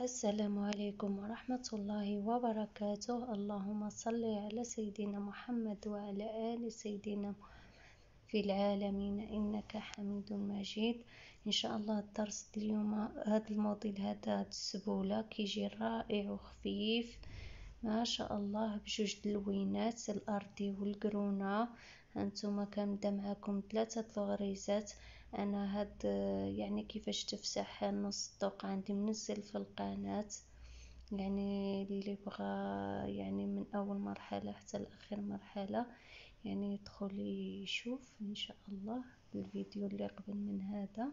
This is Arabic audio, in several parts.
السلام عليكم ورحمة الله وبركاته. اللهم صل على سيدنا محمد وعلى آل سيدنا في العالمين. إنك حميد مجيد. إن شاء الله الدرس اليوم هذا الموديل هذا السبولة كيجي رائع وخفيف. ما شاء الله بجوج دلوينات الأرضي والقرونة. هانتوما كنبدا معاكم ثلاثة الغريزات أنا هاد يعني كيفاش تفسح نص الطوق عندي منزل في القناة يعني اللي بغى يعني من أول مرحلة حتى لآخر مرحلة يعني يدخل يشوف إن شاء الله الفيديو اللي قبل من هذا.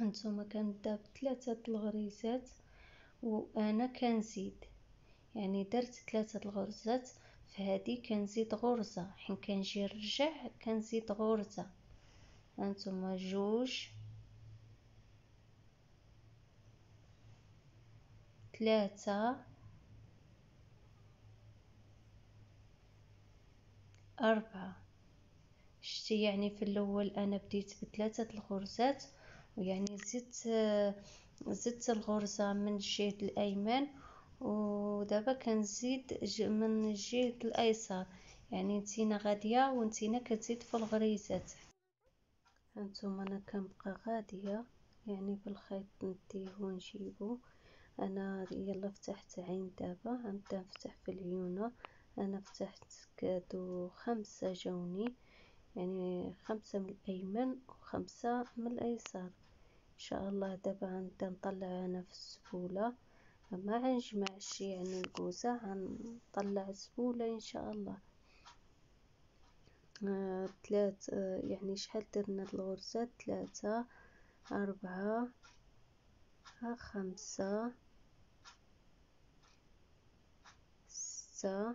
هانتوما كنبدا بثلاثة الغريزات وأنا كنزيد يعني درت ثلاثة الغرزات فهادي كنزيد غرزة حين كنجي نرجع كنزيد غرزة. هانتوما جوج. ثلاثة أربعة. شتي يعني في الأول أنا بديت بثلاثة الغرزات ويعني زدت زدت الغرزة من الجهة الأيمن ودابا كنزيد من الجهة الأيسر. يعني نتينا غادية ونتينا كتزيد في الغريزات. هانتوما أنا كنبقى غادية يعني بالخيط نديه ونجيبو. أنا يلا فتحت عين دابا غنبدأ نفتح في العيونة. أنا فتحت كادو خمسة جوني يعني خمسة من الأيمن وخمسة من الايسر إن شاء الله دابا غنبدأ نطلع أنا في السبولة. ما غنجمعش يعني الكوزه غنطلع سبوله إن شاء الله. ثلاث يعني شحال درنا الغرزات ثلاثة أربعة خمسة ستة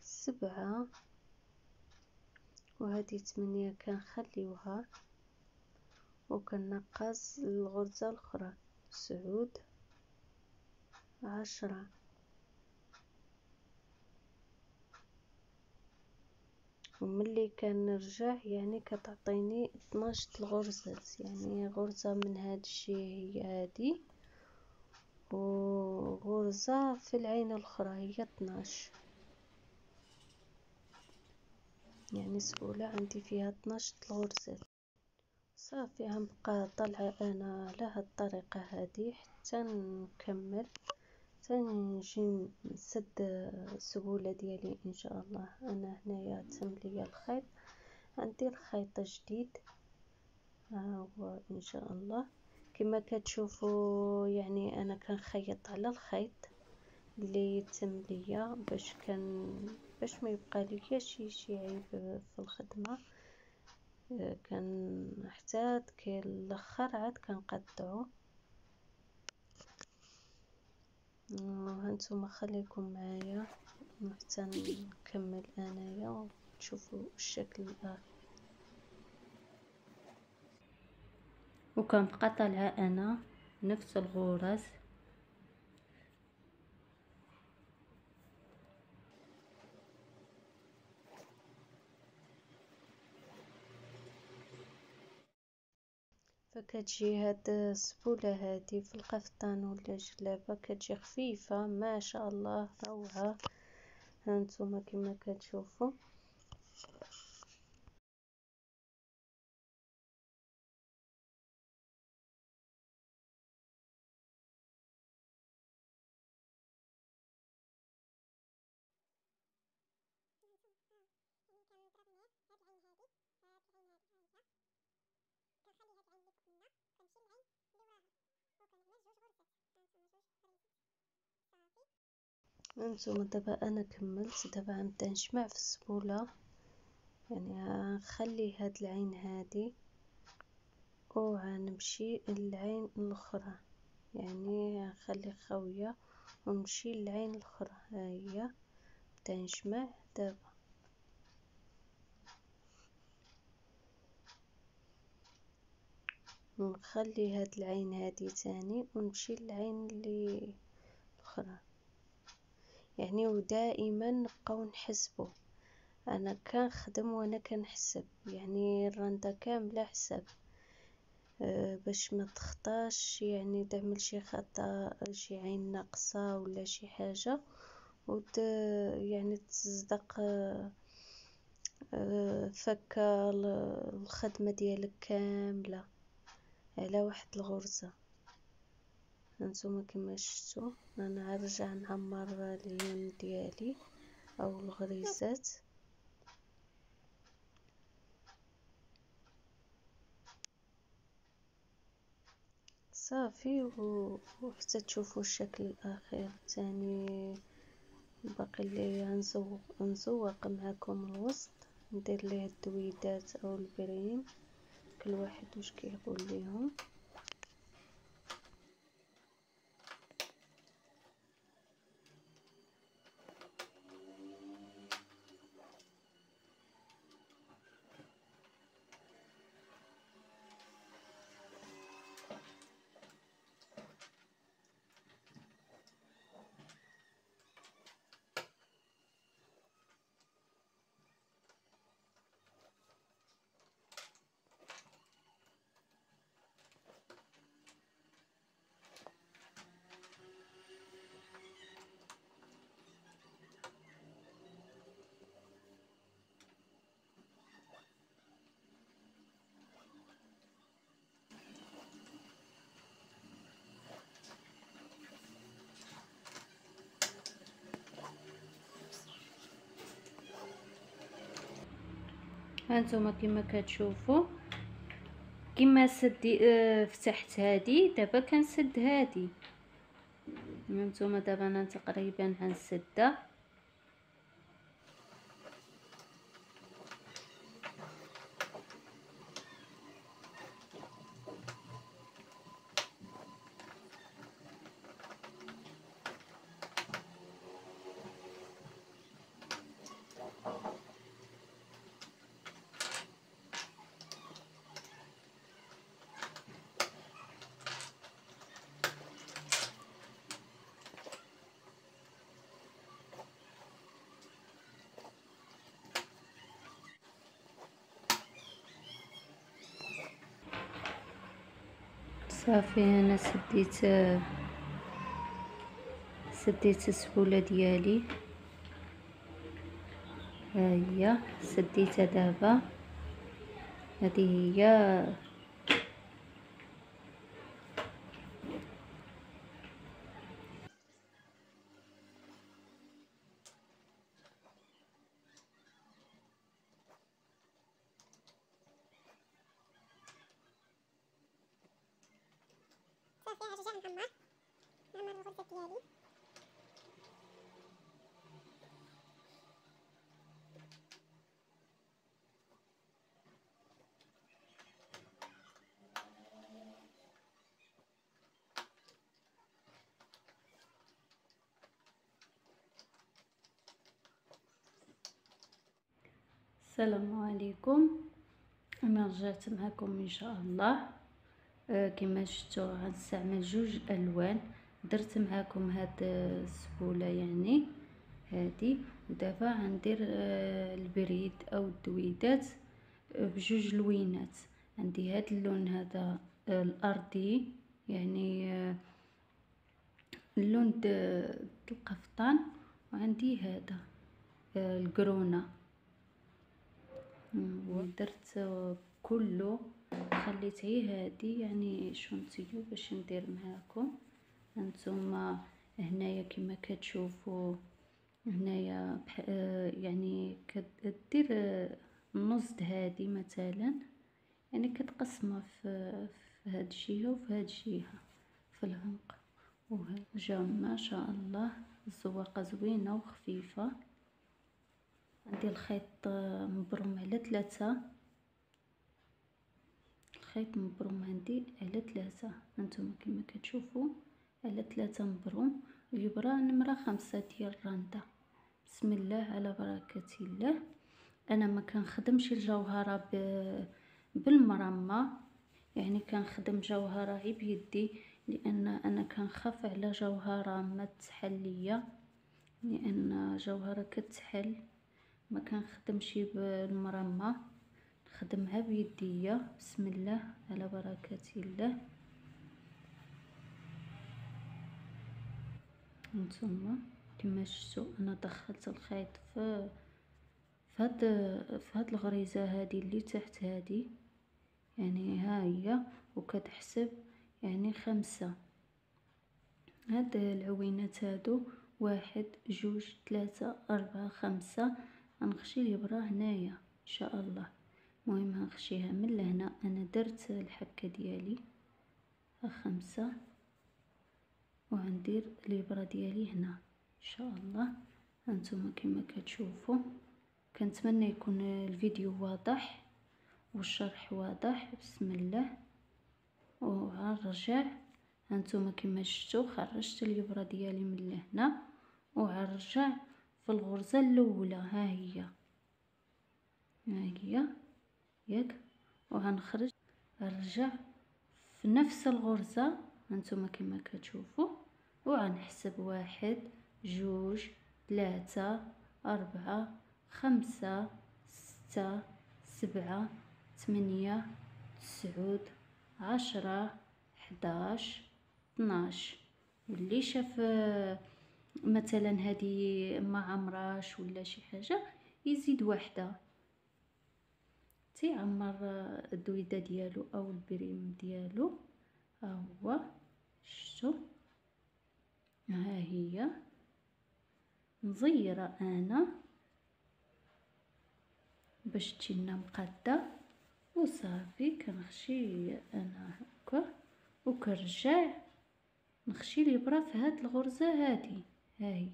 سبعة. وهذه ثمانية كنخليوها. وكنقص الغرزة الأخرى. سعود عشرة. وملي كنرجع يعني كتعطيني 12 الغرزات. يعني غرزة من هاد الشي هي هادي وغرزة في العين الأخرى هي 12 يعني سبولة عندي فيها 12 الغرزات. صافي غنبقى طالعة أنا على الطريقة هادي حتى نكمل. نجي نسد السبولة ديالي إن شاء الله. أنا هنايا تم ليا الخيط غندير خيط جديد. ها هو إن شاء الله. كما كتشوفوا يعني أنا كنخيط على الخيط اللي تم ليا باش كان باش ما يبقى ليا شي شي عيب في الخدمة. كان حتى كي الأخر عاد كنقطعو. هانتوما خليكم معايا. حتى نكمل أنايا وتشوفوا الشكل الآخر. وكنبقى طالعه أنا نفس الغرز. فكتجي هاد السبولة هادي في القفطان ولا الجلابة كتجي خفيفة ما شاء الله روعة. هانتوما كما كتشوفوا هانتوما دابا أنا كملت. دابا غنبدأ نجمع في السبولة. يعني غنخلي هاد العين هادي وغنمشي للعين الأخرى. يعني غنخلي خاويه ونمشي للعين الأخرى. ها هي. نبدأ نجمع دابا. نخلي هاد العين هادي تاني ونمشي للعين اللي الأخرى. يعني ودائما نبقاو نحسبو أنا كنخدم وأنا كنحسب يعني الرنده كاملة حساب. آه، باش ما تخطاش يعني تعمل شي خطأ شي عين ناقصة ولا شي حاجة وت يعني تصدق آه، فكا الخدمة ديالك كاملة على واحد الغرزة. هانتوما كما شفتوا أنا غنرجع نعمر العيون ديالي أو الغريزات. صافي وحتى تشوفوا الشكل الأخير تاني. باقي لي نزوق نزوق معكم الوسط ندير ليه الدويدات أو البريم. كل واحد واش كيقول ليهم. هانتوما كما كتشوفوا كما سدي آه فتحت هادي دابا كنسد هادي. هانتوما دابا أنا تقريبا غنسدها صافي أنا سديت سديت السبوله ديالي. ها هي سديتها دابا. هذه هي السلام عليكم. أنا رجعت معكم إن شاء الله. آه كما شفتوا غنستعمل جوج ألوان. درت معكم هاد السبوله يعني هادي. ودابا غندير آه البريد أو الدويدات آه بجوج لوينات. عندي هاد اللون هذا آه الأرضي يعني آه اللون القفطان. وعندي هذا آه ودرت كله خليت غير هادي يعني شونتيو باش ندير معاكم. هانتوما هنايا كما كتشوفوا هنايا يعني كدير النص هادي مثلا يعني كتقسمها في في هاد الجهة وفي هاد الجهة في العنق جا ما شاء الله الزواقة زوينة وخفيفة. عندي الخيط مبروم على ثلاثة. الخيط مبروم عندي على ثلاثة. هانتوما كما كتشوفوا على ثلاثة مبروم الإبرة نمرة خمسة ديال الرنده بسم الله على بركة الله. أنا ما كنخدمش الجوهرة بالمرمى يعني كنخدم جوهرة غير بيدي لأن أنا كنخاف على جوهرة ما تحل ليا. لأن جوهرة كتحل. ما كنخدمش بالمرمى. نخدمها بيديا. بسم الله. على بركة الله. نتوما كما شفتوا أنا دخلت الخيط في فهاد فهاد الغريزة هذه اللي تحت هذه يعني ها هي. وكتحسب يعني خمسة. هاد العوينات هادو. واحد جوج ثلاثة أربعة خمسة. غنخشي الإبرة هنايا إن شاء الله. المهم غنخشيها من لهنا. أنا درت الحكة ديالي خمسة وغندير الإبرة ديالي هنا إن شاء الله. هانتوما كما كتشوفوا كنتمنى يكون الفيديو واضح والشرح واضح. بسم الله. وغنرجع. هانتوما كما شفتوا خرجت اليبره ديالي من لهنا وغنرجع. في الغرزة الأولى. ها هي. ها هي. ياك. وغنخرج. نرجع في نفس الغرزة. هانتوما كما كتشوفوا وغنحسب واحد جوج ثلاثة أربعة خمسة ستة سبعة ثمانية تسعود عشرة حداش اثناش واللي شاف مثلا هذه ما عمراش ولا شي حاجة يزيد واحدة تيعمر الدويدة ديالو أو البريم ديالو ها هو. شتو ها هي. مزيرة أنا. باش تجينا مقادة. وصافي كنخشي أنا هكا. وكنرجع نخشي الابره في هاد الغرزة هادي. ها هي.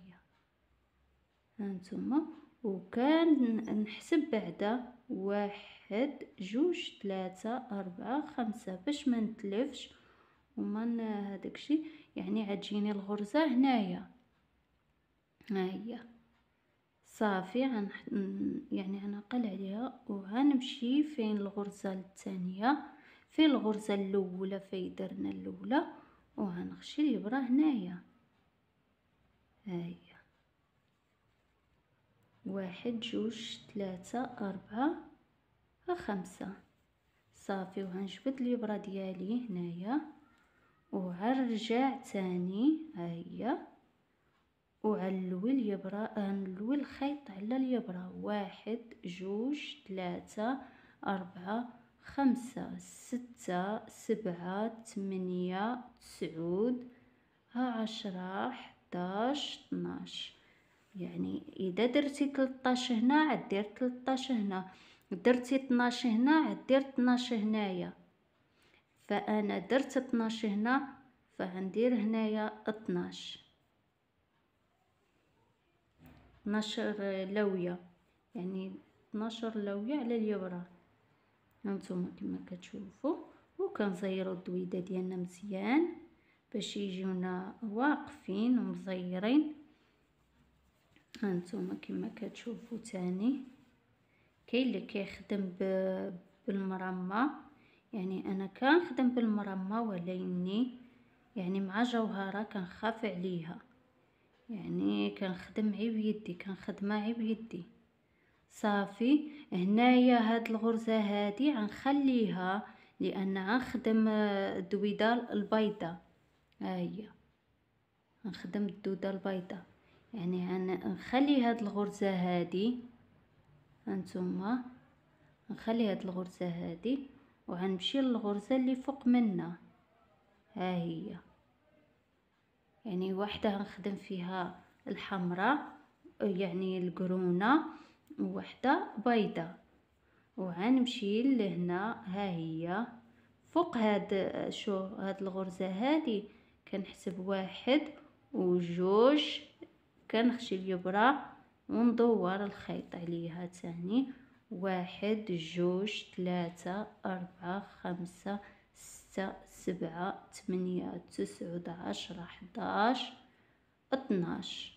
هانتوما وكان نحسب بعدا واحد جوج ثلاثة أربعة خمسة باش ما نتلفش. وما هذاكشي يعني عتجيني الغرزة هنايا. ها هي. صافي عن يعني غنعقل عليها. وغنمشي فين الغرزة الثانية في الغرزة الأولى في درنا الأولى. وغنخشي الإبرة هنايا. هاهي واحد جوج ثلاثة أربعة خمسة. صافي وغنجبد الإبرة ديالي هنايا. وغنرجع تاني هاهي وعلوي اليبرة نلوي الخيط على اليبرة. واحد جوج ثلاثة أربعة خمسة ستة سبعة ثمانية تسعود عشرة حداش اثناش يعني إذا درتي 13 هنا عدير 13 هنا درتي 12 هنا عدير 12 هنايا. فأنا درت 12 هنا فغندير هنايا 12 12 لوية. يعني 12 لوية على اليبره هانتوما كما كتشوفوا. وكنزيروا الدويدة ديالنا مزيان. باش يجيونا واقفين ومزيرين. هانتوما كما كتشوفوا تاني. كاين اللي كيخدم بالمرمى. يعني أنا كنخدم بالمرمى ولكني يعني مع جوهرة كنخاف عليها. يعني كنخدم عي بيدي كنخدمها عي بيدي صافي هنايا هاد الغرزة هادي غنخليها لأن غنخدم الدويده البيضاء ها هي. نخدم الدودة البيضاء. يعني نخلي هاد الغرزة هادي. هانتوما. نخلي هاد الغرزة هادي. وغنمشي للغرزة اللي فوق منا ها هي. يعني واحدة غنخدم فيها الحمراء. يعني القرونه وحده بيضة وغنمشي لهنا. ها هي. فوق هاد شو هاد الغرزة هادي. كنحسب واحد وجوج كنخشي اليبرة وندور الخيط عليها تاني. واحد جوج ثلاثة أربعة خمسة ستة سبعة ثمانية تسعة عشرة حداش اثناش.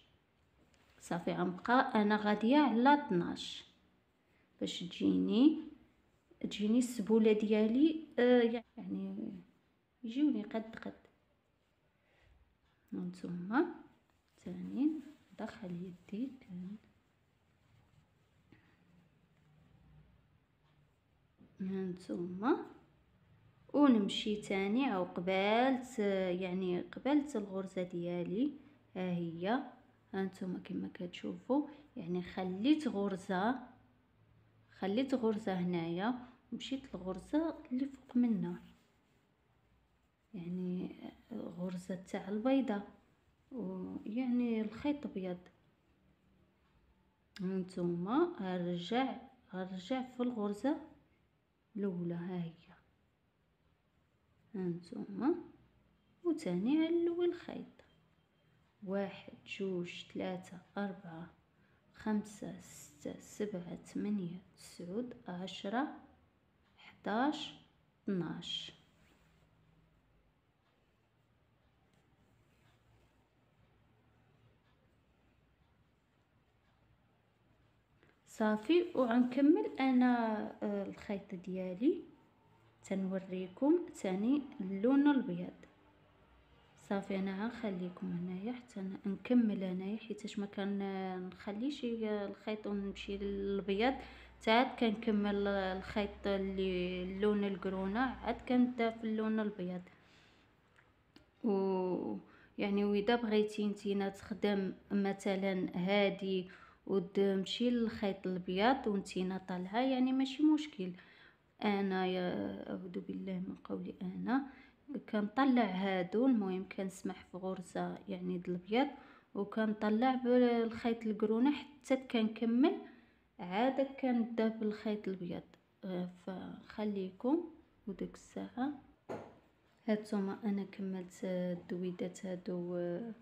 صافي غنبقى أنا غادية على 12 باش تجيني تجيني السبولة ديالي آه يعني يجيوني قد قد. هانتوما ثاني دخل يدي كان. هانتوما ونمشي تاني أو قبالت يعني قبلت الغرزة ديالي. ها هي. هانتوما كما كتشوفوا يعني خليت غرزة خليت غرزة هنايا. ومشيت الغرزة اللي فوق منها. يعني غرزة تاع البيضة ويعني الخيط أبيض. هانتوما هرجع هرجع في الغرزة الأولى ها هي هانتوما وتاني علو الخيط واحد جوج ثلاثة أربعة خمسة ستة سبعة ثمانية تسعود عشرة حداش اثناش صافي. وغنكمل أنا آه، الخيط ديالي. تنوريكم ثاني اللون الأبيض. صافي أنا غنخليكم هنايا حتى نكمل هنايا حيتاش ما كنخليش الخيط ونمشي للأبيض. عاد كنكمل الخيط اللي اللون القرونه عاد كنبدأ في اللون الأبيض. و يعني وإذا بغيتي نتينا تخدم مثلا هادي وتمشي للخيط الابيض ونتينا طالعه يعني ماشي مشكل. أنا يا أعوذ بالله من قولي أنا كنطلع هادو المهم كنسمح في غرزة يعني د الابيض وكنطلع بالخيط القرونه حتى كنكمل عاد كنبدأ بالخيط الابيض. فخليكم وديك الساعة. هانتوما أنا كملت الدويدات هادو آه،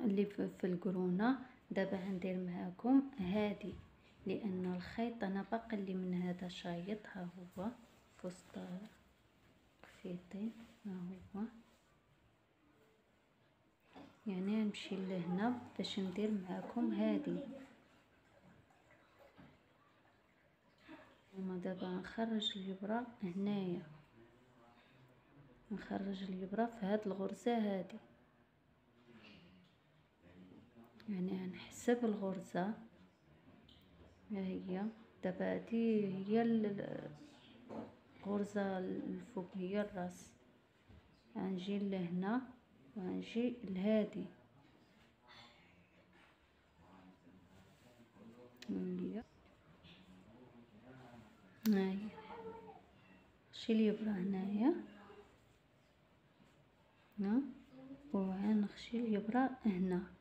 اللي في القرونة. دابا غندير معاكم هادي لأن الخيط أنا باقي لي من هذا شايط ها هو وسط خيطين ها هو. يعني نمشي لهنا باش ندير معاكم هادي. هما دابا نخرج الابره هنايا. نخرج الابره في هاد الغرزة هادي. يعني نحسب الغرزة. ها هي. دابا هادي هي الغرزة الفوق هي الراس. غنجي لهنا وغنجي لهادي. هي. هاهي شي الابره هنايا. هنا وغنخشي الابره هنا.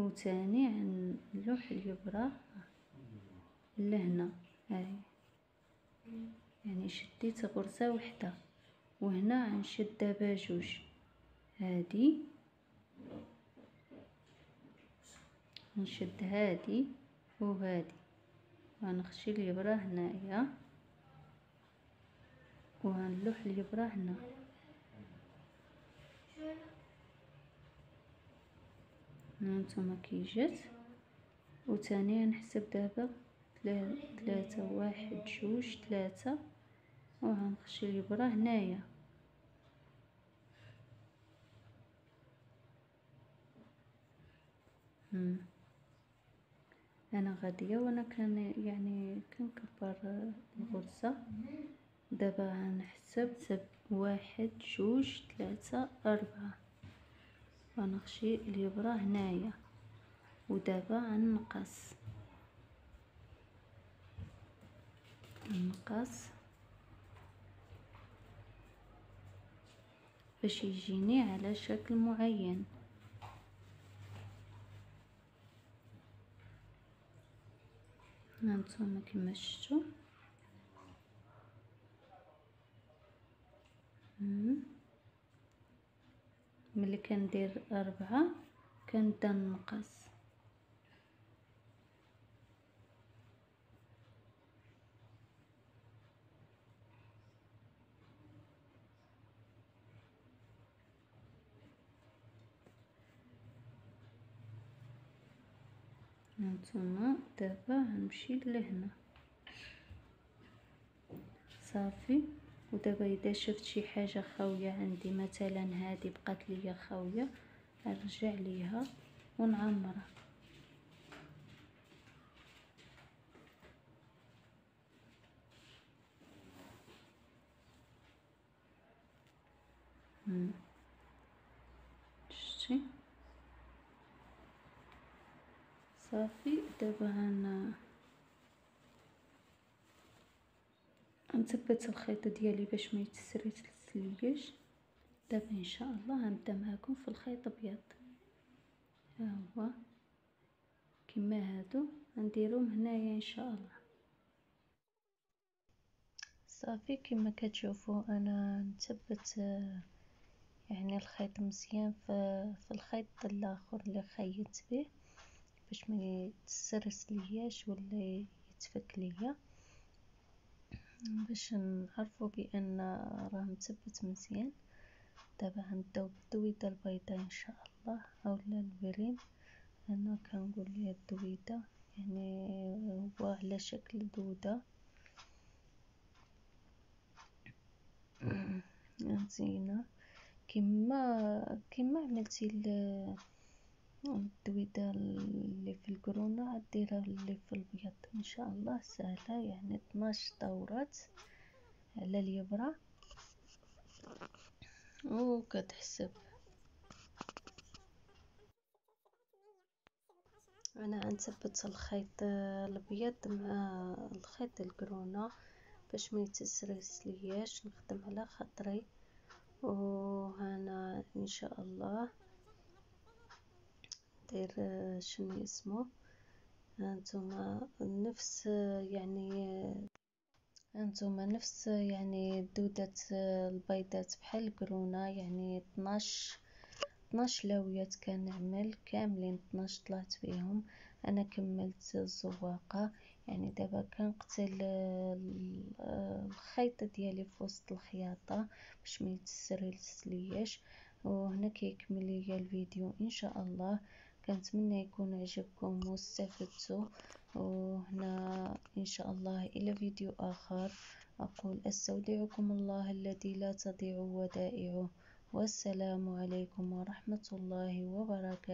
وتاني نلوح اليبرة لهنا هاي. يعني شديت غرزة وحدة. وهنا غنشد دابا جوج. هادي. نشد هادي وهادي. غنخشي اليبرة هنايا. وغنلوح اليبرة هنا. هانتوما كي جات وتاني نحسب دابا ثلاثة واحد جوج ثلاثة وغنخشي الابرة هنايا. أنا غادية وأنا كان يعني كنكبر الغرزة. دابا غنحسب واحد جوج ثلاثة أربعة. غنخشي الابره هنايا. ودابا غنقص. نقص باش يجيني على شكل معين. هانتوما كما شفتوا ملي كندير أربعة كنبدا نقص هانتوما دابا غنمشي لهنا. صافي. ودابا اذا شفت شي حاجة خاوية عندي مثلا هذه بقات لي خاوية نرجع ليها ونعمرها. شتي صافي دابا أنا غنثبت الخيط ديالي باش ما يتسرسليش دابا إن شاء الله غنبدأ معكم في الخيط أبيض. ها هو. كما هادو. غنديرهم هنايا إن شاء الله. صافي كما كتشوفوا أنا نثبت يعني الخيط مزيان في, في الخيط الآخر اللي خيطت به باش ما يتسرس لياش ولا يتفك ليا. باش نعرفوا بأن راه مثبت مزيان دابا غنبداو بالدويده البيضاء إن شاء الله اولا البريم أنا كنقول ليه الدويدة يعني هو على شكل دوده زينة. كما كما عملتي الدويده اللي في القرونه ديرها اللي في الابيض إن شاء الله سهلة. يعني 12 دورات على اليبرة. وكتحسب. أنا غنثبت الخيط الابيض مع الخيط القرونه باش ما يتسرس لياش. نخدم على خاطري. وهنا إن شاء الله دير شنو اسمه؟ هانتوما نفس يعني هانتوما نفس يعني دودة البيضات بحال القرونة يعني 12 12 لاويات كنعمل كاملين 12 طلعت بهم أنا كملت الزواقة يعني دابا كنقتل الخيط ديالي في وسط الخياطة باش ما يتسرلس لياش. وهنا كيكمل ليا الفيديو إن شاء الله. كنتمنى يكون عجبكم واستفدتوا. وهنا إن شاء الله إلى فيديو آخر. أقول أستودعكم الله الذي لا تضيع ودائعه والسلام عليكم ورحمة الله وبركاته.